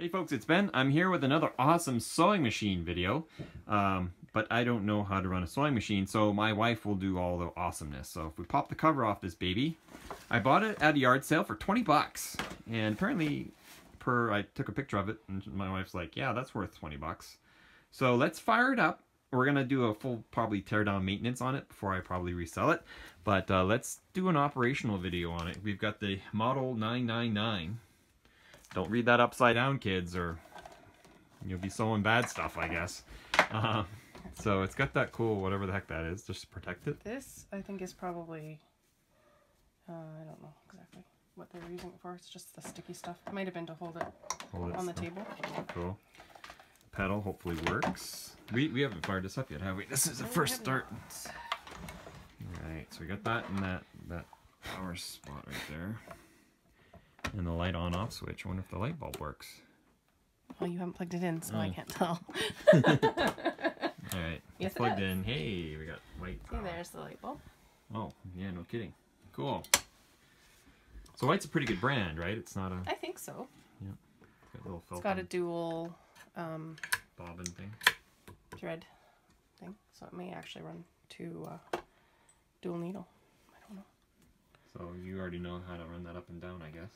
Hey folks, it's Ben. I'm here with another awesome sewing machine video, um, but I don't know how to run a sewing machine, so my wife will do all the awesomeness. So if we pop the cover off this baby, I bought it at a yard sale for 20 bucks, and apparently, per I took a picture of it, and my wife's like, yeah, that's worth 20 bucks. So let's fire it up. We're gonna do a full probably tear down maintenance on it before I probably resell it, but uh, let's do an operational video on it. We've got the Model 999. Don't read that upside down, kids, or you'll be sewing bad stuff, I guess. Uh, so it's got that cool, whatever the heck that is, just to protect it. This, I think, is probably, uh, I don't know exactly what they're using it for. It's just the sticky stuff. It might have been to hold it Hold it on the still. table. Cool. Pedal hopefully works. We, we haven't fired this up yet, have we? This is the No, first start. Alright, so we got that and that, that power spot right there. And the light on off switch. I wonder if the light bulb works. Well, you haven't plugged it in, so I Oh. can't tell. Alright, Yes, it's it plugged in. Hey, we got white See, there's the light bulb. Oh, yeah, no kidding. Cool. So white's a pretty good brand, right? It's not a, I think so. yeah got a little It's got a dual um, bobbin thing. thread thing, so it may actually run to uh, dual needle. I don't know. So you already know how to run that up and down, I guess.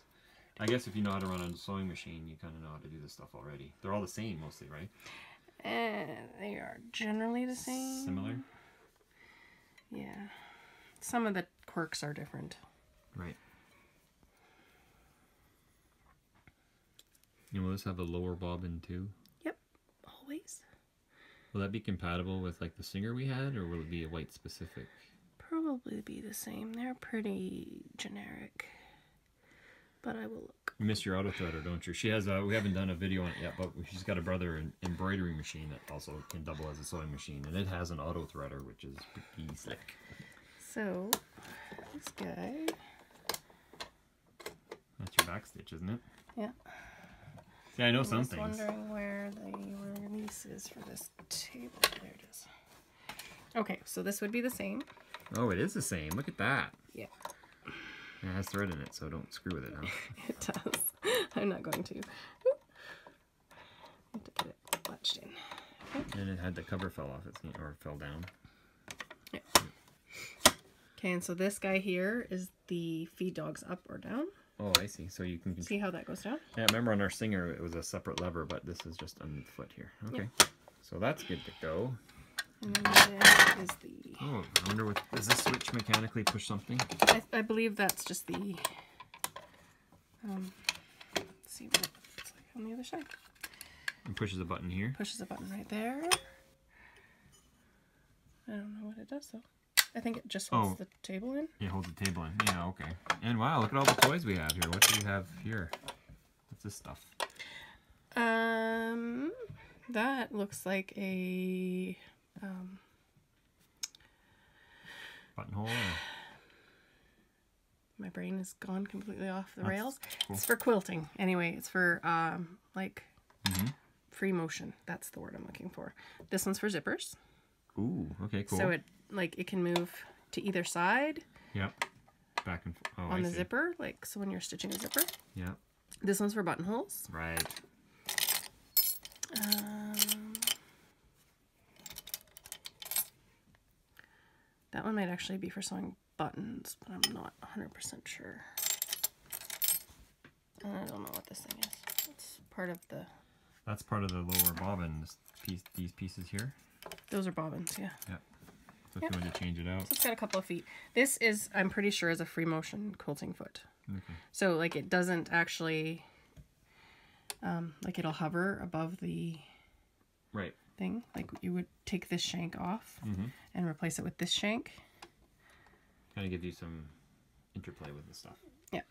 I guess if you know how to run a sewing machine, you kind of know how to do this stuff already. They're all the same mostly, right? And they are generally the same. Similar? Yeah. Some of the quirks are different. Right. And will this have a lower bobbin too? Yep. Always. Will that be compatible with like the Singer we had, or will it be a white specific? Probably be the same. They're pretty generic. But I will look. You miss your auto threader, don't you? She has a. We haven't done a video on it yet, but she's got a brother an embroidery machine that also can double as a sewing machine, and it has an auto threader, which is pretty slick. So, this guy. That's your back stitch, isn't it? Yeah. See, I know I'm some things. wondering where the release is for this table. There it is. Okay, so this would be the same. Oh, it is the same. Look at that. Yeah, It has thread in it, so don't screw with it, huh? it does. I'm not going to. have to get it latched in. and it had the cover fell off its or fell down. Yeah. Okay, and so this guy here is the feed dogs up or down. Oh, I see. So you can. See how that goes down? Yeah, remember on our Singer it was a separate lever, but this is just on the foot here. Okay. So that's good to go. And then this is the. Oh, I wonder what does this switch mechanically push something? I, I believe that's just the. Um, let's see what it looks like on the other side. It pushes a button here. Pushes a button right there. I don't know what it does though. I think it just holds Oh. the table in. It holds the table in. Yeah, okay. And wow, look at all the toys we have here. What do you have here? What's this stuff? Um, that looks like a. Um, Buttonhole. or- my brain has gone completely off the That's rails. cool. It's for quilting. Anyway, it's for um like Mhm. free motion. That's the word I'm looking for. This one's for zippers. Ooh, okay, cool. So it like it can move to either side Yep. Back and forth. Oh, on I the see. zipper, like so when you're stitching a zipper. Yep. This one's for buttonholes. Right. Um, that one might actually be for sewing buttons, but I'm not 100% sure. And I don't know what this thing is. It's part of the. That's part of the lower bobbin. This piece, these pieces here. Those are bobbins, yeah. Yep. So if you want to change it out. So it's got a couple of feet. This is, I'm pretty sure, is a free motion quilting foot. Okay. So like it doesn't actually, um, like it'll hover above the Right. Thing. Like you would take this shank off Mhm. and replace it with this shank. Kind of give you some interplay with the stuff. Yeah.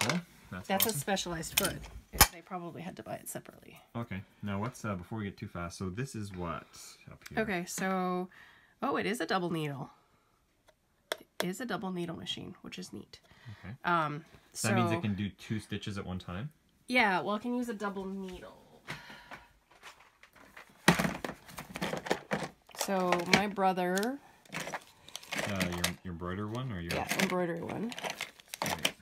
Cool. That's, That's a specialized foot. They probably had to buy it separately. Okay. Now what's uh, before we get too fast? So this is what up here. Okay, so oh, it is a double needle. It is a double needle machine, which is neat. Okay. Um, So so that means it can do two stitches at one time. yeah, well, it can use a double needle. So my brother, Uh, your your embroider one or your yeah, embroidery one. Right.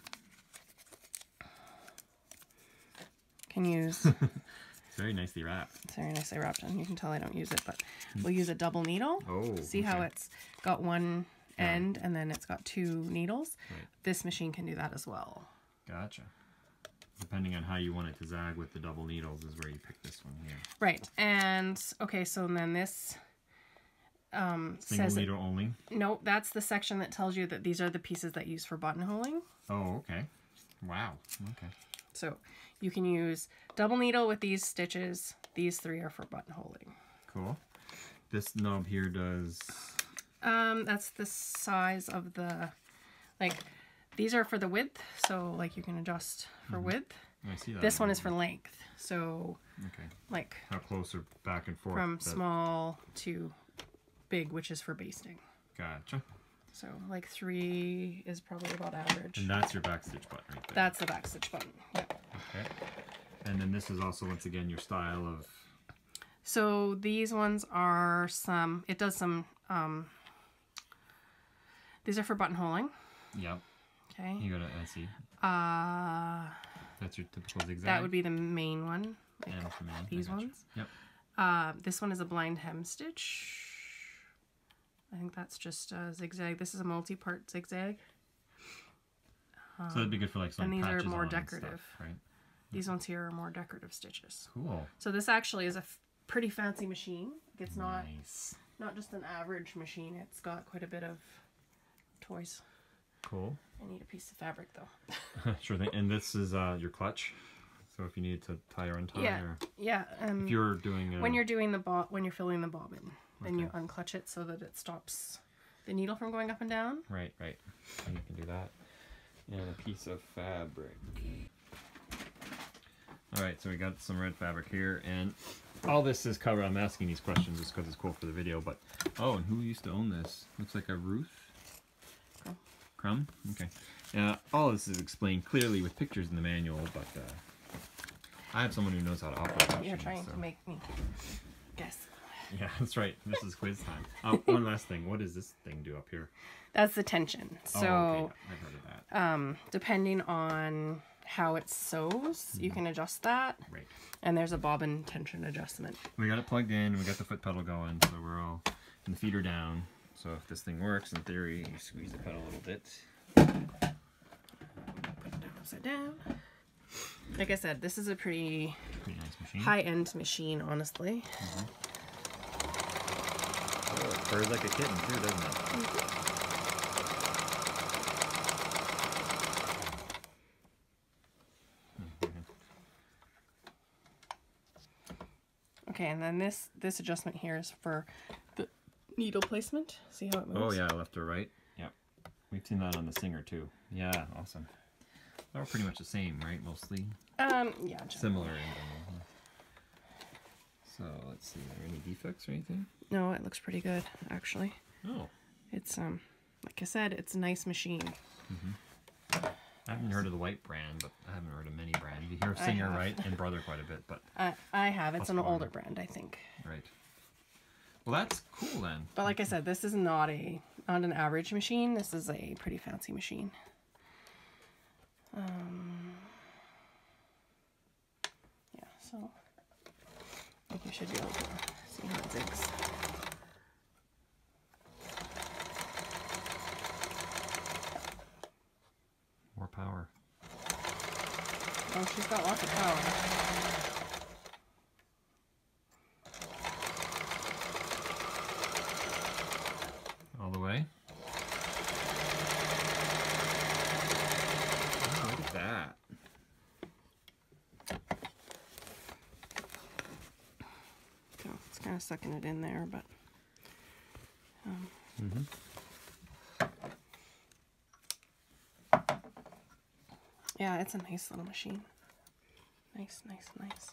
can use It's very nicely wrapped. It's very nicely wrapped and you can tell I don't use it, but we'll use a double needle. Oh, See how it's got one end and then it's got two needles? Right. This machine can do that as well. Gotcha. Depending on how you want it to zag with the double needles is where you pick this one here. Right. And okay, so then this um, Single says needle only. no, that's the section that tells you that these are the pieces that use for buttonholing. Oh, okay. Wow. Okay. So you can use double needle with these stitches. These three are for buttonholing. Cool. This knob here does. Um, that's the size of the, like, these are for the width. So like you can adjust for width. I see that. This one is for length. So Okay. like How close or back and forth? from that- small to big, which is for basting. Gotcha. So like three is probably about average. And that's your backstitch button right there. That's the backstitch button. Yep. Okay. And then this is also once again your style of. So these ones are some. It does some. Um, these are for buttonholing. Yep. Okay. You got to I see. Uh, That's your typical zigzag. that would be the main one. Like And for me, these ones. Yep. Uh, this one is a blind hem stitch. I think that's just a zigzag. This is a multi-part zigzag. so that'd be good for like some and these are more and stuff, decorative. right? These ones here are more decorative stitches. Cool. So this actually is a f- pretty fancy machine. It's not Nice. not just an average machine. It's got quite a bit of toys. Cool. I need a piece of fabric though. sure thing. And this is uh, your clutch. So if you need to tie or untie, Yeah, or yeah. Um, if you're doing a, when you're doing the bob, when you're filling the bobbin, then you unclutch it so that it stops the needle from going up and down. right, right, and you can do that. And a piece of fabric. All right, so we got some red fabric here, and all this is covered. I'm asking these questions just because it's cool for the video. But oh, and who used to own this? Looks like a Ruth. Crumb. Crumb. Okay. Now all this is explained clearly with pictures in the manual, but uh, I have someone who knows how to operate. You're trying so- to make me. Yeah, that's right. This is quiz time. Oh, one last thing. What does this thing do up here? That's the tension. So, oh, okay. I've heard of that. um, depending on how it sews, you can adjust that. Right. And there's a bobbin tension adjustment. We got it plugged in. We got the foot pedal going, so we're all and the feet are down. So if this thing works, in theory, you squeeze the pedal a little bit. Put it down upside down. Like I said, this is a pretty Pretty nice high-end machine, honestly. Oh, it purrs like a kitten too, doesn't it? Okay, and then this this adjustment here is for the needle placement. See how it moves? Oh yeah, left or right. Yep. We've seen that on the Singer too. Yeah, awesome. They're pretty much the same, right? Mostly Um, yeah. generally. similar in general. So let's see. Are there any defects or anything? No, it looks pretty good actually. Oh, It's um, like I said, it's a nice machine. Mm -hmm. I haven't heard of the White brand, but I haven't heard of many brands. You hear of Singer, right, and Brother quite a bit, but I I have. It's an older brand, I think. right. Well, that's cool then. But like I said, this is not a not an average machine. This is a pretty fancy machine. Um, yeah, so I think you should be able to see how it zigs. More power. Oh, she's got lots of power. All the way. Oh, look at that. So it's kind of sucking it in there, but um, yeah, it's a nice little machine. Nice, nice, nice.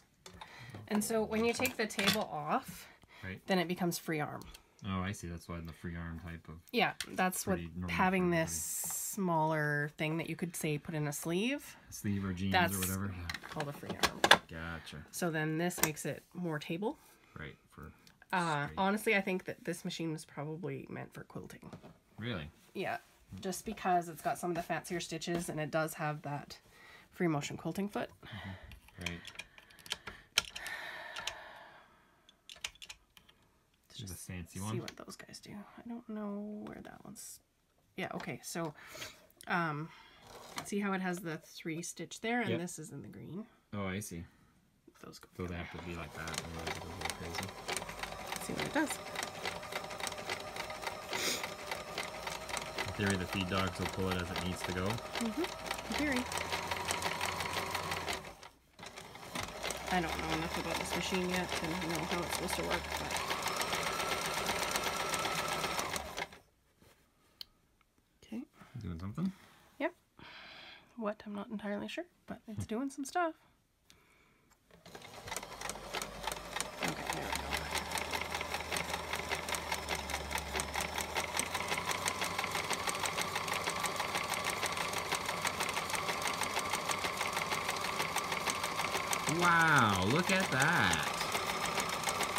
And so when you take the table off, Right. then it becomes free arm. Oh, I see. That's why the free arm type of. Yeah, that's what having this smaller thing that you could say put in a sleeve sleeve or jeans or whatever. Yeah. called a free arm. Gotcha. So then this makes it more table right? For uh, honestly, I think that this machine was probably meant for quilting. Really? Yeah, just because it's got some of the fancier stitches and it does have that free motion quilting foot. Mm -hmm. Right. It's just a fancy one. See what those guys do. I don't know where that one's. Yeah. Okay. So, um, see how it has the three stitch there, and yep. this is in the green. Oh, I see. Those go. Those have to be like that. Otherwise it goes a little crazy. see what it does. In theory, the feed dogs will pull it as it needs to go. Mhm. In theory. I don't know enough about this machine yet to know how it's supposed to work, but okay. Doing something. Yep. What? I'm not entirely sure, but it's doing some stuff. Okay, there we go. Wow, look at that.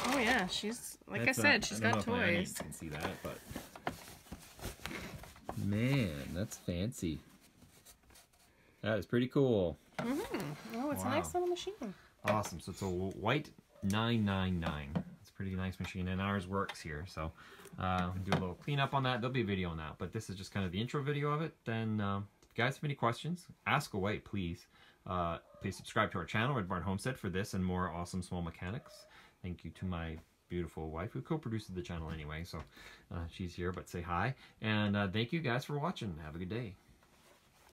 Oh yeah, she's like That's, I uh, said, she's don't got know if my toys. can see that, but man, that's fancy. That is pretty cool. Mhm. Oh, it's a nice little machine. Awesome. So it's a white 999. It's a pretty nice machine, and ours works here. So uh, do a little cleanup on that. There'll be a video on that, but this is just kind of the intro video of it. Then, um, if you guys have any questions, ask away, please. Uh, please subscribe to our channel, Red Barn Homestead, for this and more awesome small mechanics. Thank you to my beautiful wife who co-produces the channel anyway, so uh, she's here. But say hi, and uh, thank you guys for watching. Have a good day.